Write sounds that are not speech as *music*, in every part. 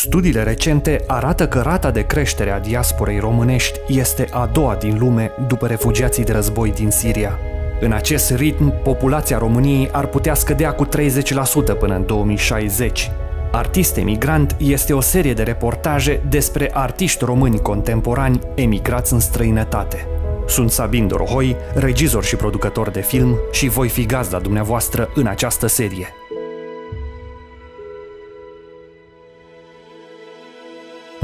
Studiile recente arată că rata de creștere a diasporei românești este a doua din lume după refugiații de război din Siria. În acest ritm, populația României ar putea scădea cu 30% până în 2060. Artist emigrant este o serie de reportaje despre artiști români contemporani emigrați în străinătate. Sunt Sabin Dorohoi, regizor și producător de film și voi fi gazda dumneavoastră în această serie.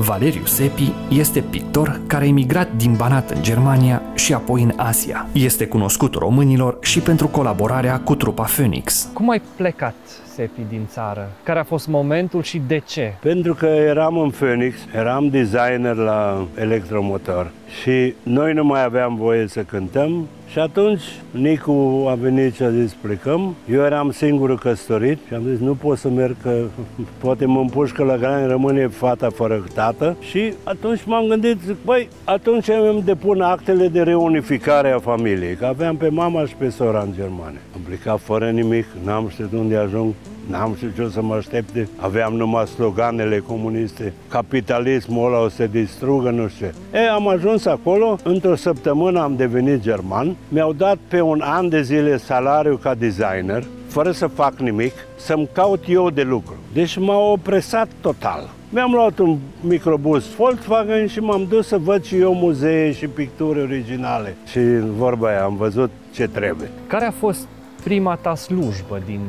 Valeriu Sepi este pictor care a emigrat din Banat în Germania și apoi în Asia. Este cunoscut românilor și pentru colaborarea cu trupa Phoenix. Cum ai plecat, Sepi, din țară? Care a fost momentul și de ce? Pentru că eram în Phoenix, eram designer la electromotor și noi nu mai aveam voie să cântăm și atunci Nicu a venit și a zis plecăm. Eu eram singurul căsătorit și am zis nu pot să merg că *laughs* poate mă împușcă la gran, rămâne fata fără tată. Și atunci m-am gândit, zic, băi, atunci îmi depun actele de reunificare a familiei, că aveam pe mama și pe sora în Germania. Am plecat fără nimic, n-am știut unde ajung, N-am știut ce o să mă aștepte. Aveam numai sloganele comuniste. Capitalismul ăla o să distrugă, nu știu ce. E, am ajuns acolo, într-o săptămână am devenit german. Mi-au dat pe un an de zile salariu ca designer, fără să fac nimic, să-mi caut eu de lucru. Deci m-au opresat total. Mi-am luat un microbus Volkswagen și m-am dus să văd și eu muzee și picturi originale. Și vorba aia, am văzut ce trebuie. Care a fost prima ta slujbă din,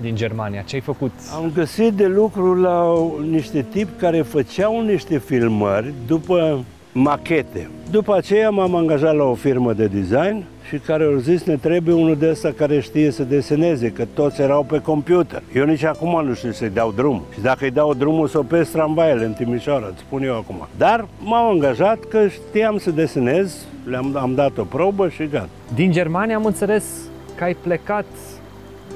din Germania? Ce ai făcut? Am găsit de lucru la niște tipi care făceau niște filmări după machete. După aceea m-am angajat la o firmă de design și care au zis ne trebuie unul de ăsta care știe să deseneze, că toți erau pe computer. Eu nici acum nu știu să-i dau drum. Și dacă îi dau drumul, să opresc tramvaiele în Timișoara, îți spun eu acum. Dar m-am angajat că știam să desenez, le-am am dat o probă și gata. Din Germania am înțeles că ai plecat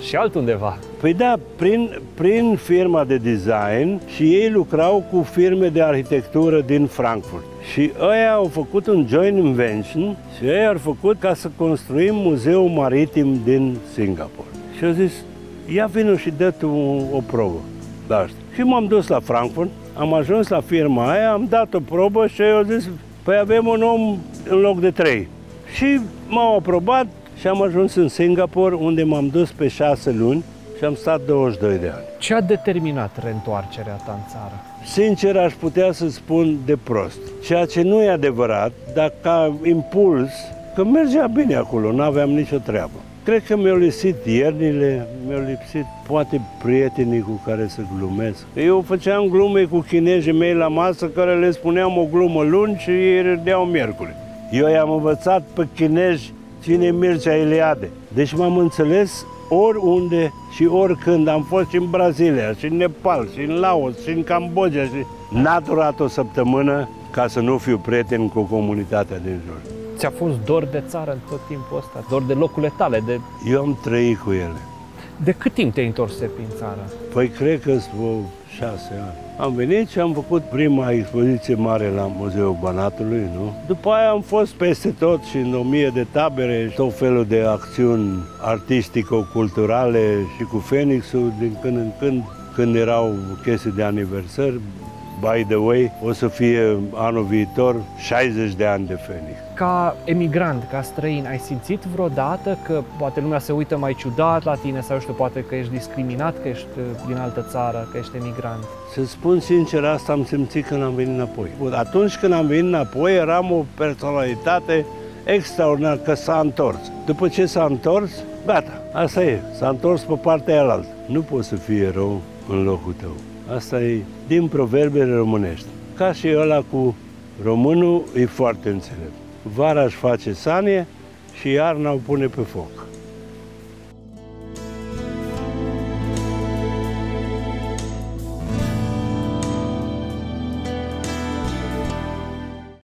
și altundeva. Păi da, prin, prin firma de design și ei lucrau cu firme de arhitectură din Frankfurt. Și ăia au făcut un joint invention și ei au făcut ca să construim muzeul maritim din Singapore. Și au zis, ia vină și dă tu o, o probă la asta. Și m-am dus la Frankfurt, am ajuns la firma aia, am dat o probă și ei au zis, păi avem un om în loc de trei. Și m-au aprobat, și am ajuns în Singapore, unde m-am dus pe șase luni și am stat 22 de ani. Ce a determinat reîntoarcerea ta în țară? Sincer, aș putea să spun de prost. Ceea ce nu e adevărat, dar ca impuls, că mergea bine acolo, nu aveam nicio treabă. Cred că mi-au lipsit iernile, mi-au lipsit poate prietenii cu care să glumesc. Eu făceam glume cu chinezii mei la masă care le spuneam o glumă luni și ei râdeau miercuri. Eu i-am învățat pe chinezi ține Mircea Eliade. Deci m-am înțeles oriunde și oricând. Am fost și în Brazilia, și în Nepal, și în Laos, și în Cambodgia. Și... N-a durat o săptămână ca să nu fiu prieten cu comunitatea din jur. Ți-a fost dor de țară în tot timpul ăsta? Dor de locurile tale? De... Eu am trăit cu ele. De cât timp te-ai întors prin țară? Păi cred că sunt șase ani. Am venit și am făcut prima expoziție mare la Muzeul Banatului, nu? După aia am fost peste tot și în o mie de tabere și tot felul de acțiuni artistico-culturale și cu Fenixul din când în când, când erau chestii de aniversări, By the way, o să fie anul viitor 60 de ani de Fenix. Ca emigrant, ca străin, ai simțit vreodată că poate lumea se uită mai ciudat la tine sau știu, poate că ești discriminat, că ești uh, din altă țară, că ești emigrant? Să spun sincer, asta am simțit când am venit înapoi. Atunci când am venit înapoi, eram o personalitate extraordinar că s-a întors. După ce s-a întors, gata, asta e, s-a întors pe partea aia Nu poți să fii erou în locul tău. Asta e din proverbele românești. Ca și ăla cu românul e foarte înțelept. Vara își face sanie și iarna o pune pe foc.